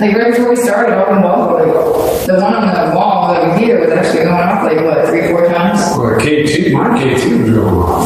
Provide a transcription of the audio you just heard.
Like right before we started, all the wall, like the one on the wall over here was actually going off like what three, four times. Well, K two, my K two was going off.